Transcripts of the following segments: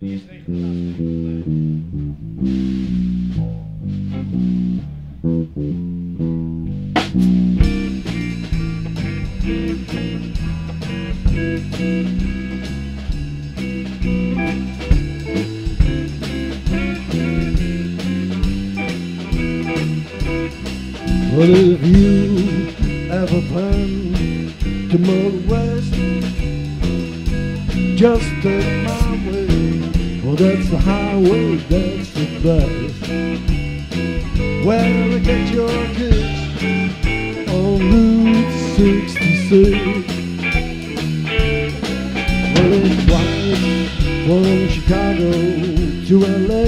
What have you ever planned to mow west? Just take my way. Well, that's the highway, that's the best. Where I get your kids on Route 66. Well, it's wide from Chicago to LA.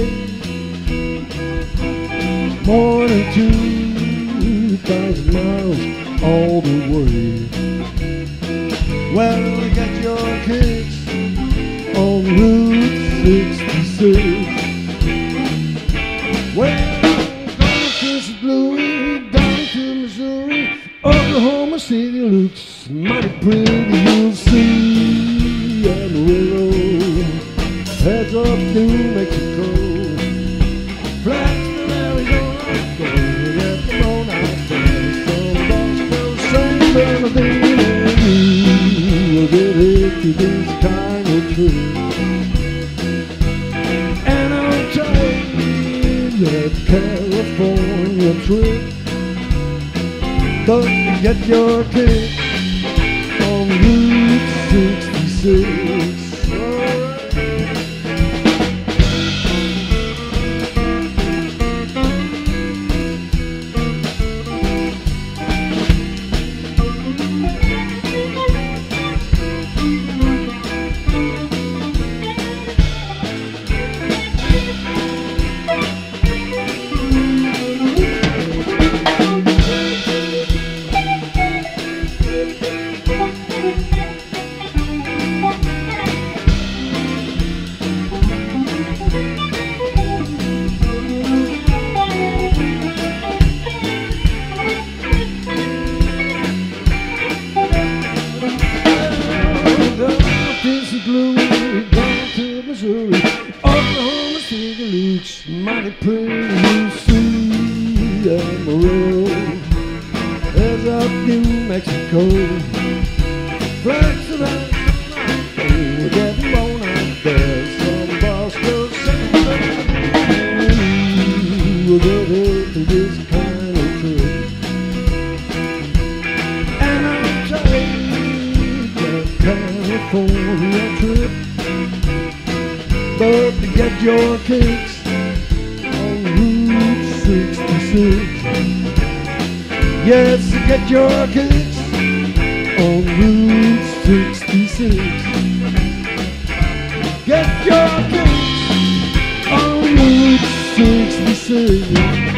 More than two thousand miles all the way. Well, I got your kids on Route 66. Well, kiss Louis down to Missouri, Oklahoma City looks mighty pretty. You'll see Amarillo heads up New Mexico. Arizona, going the. Some Bosco, San Bernardino, you will get to this kind of. That California trip. Don't get your kick on Route 66. Tennessee down to Missouri, Oklahoma City looks mighty pretty. See there's up New Mexico. Flags around, we're getting. Some to California trip. But to get your kicks on Route 66. Yes, to get your kicks on Route 66. Get your kicks on Route 66.